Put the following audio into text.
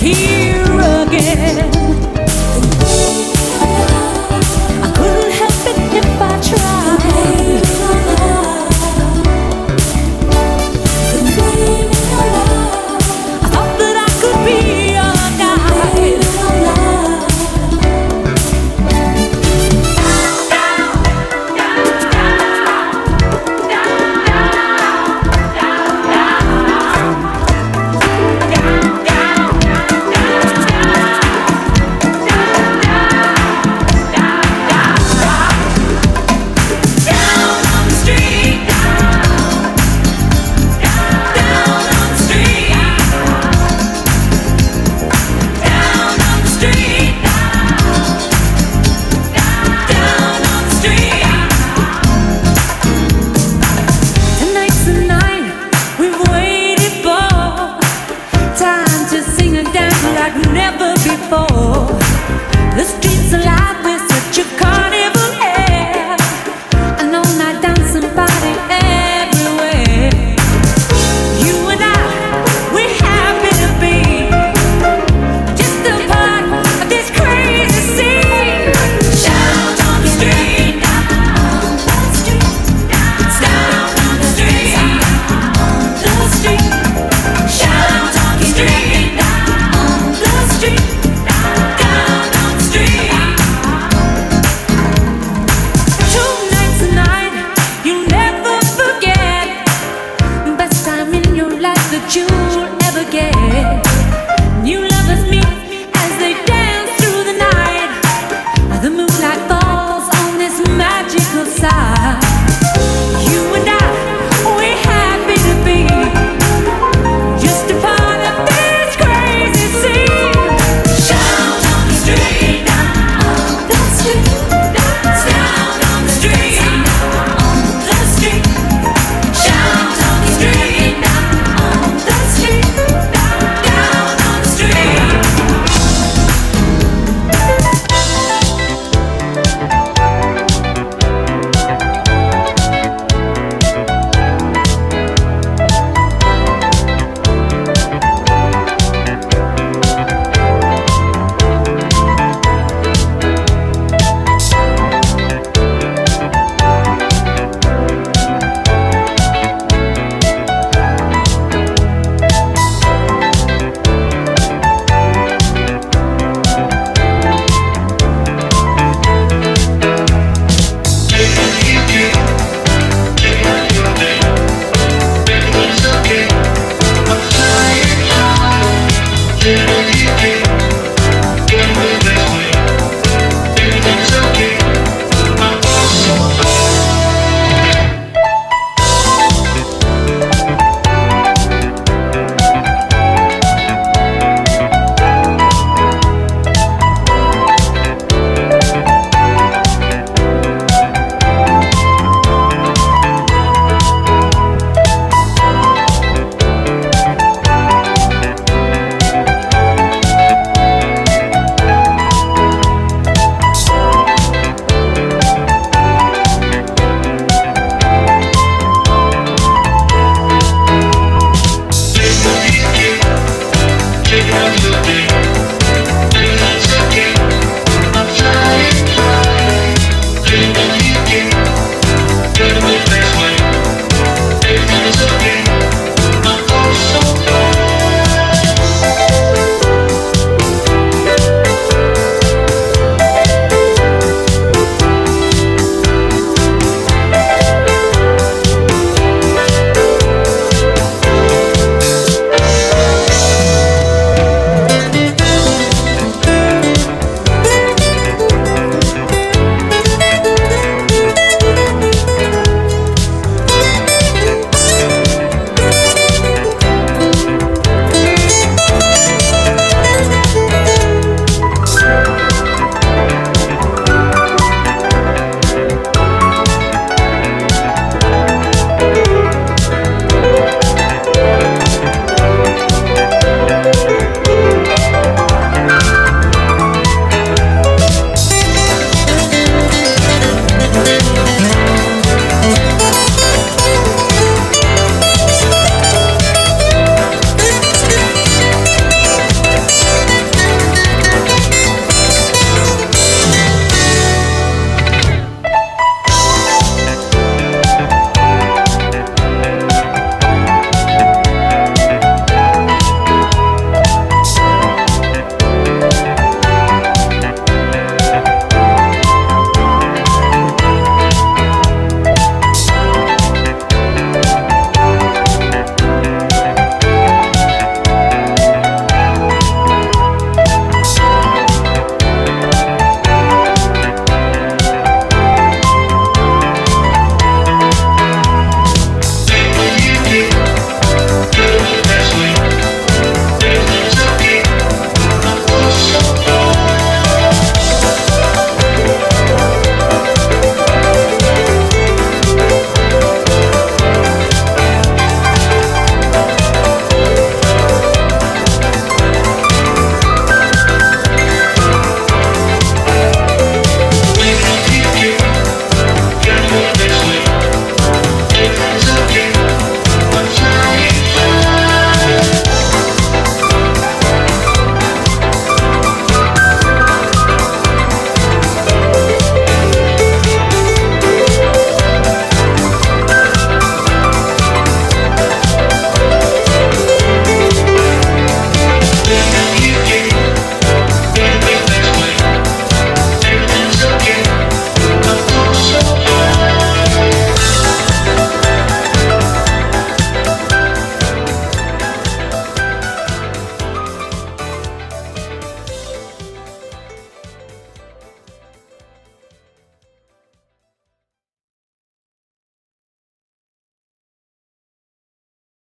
He.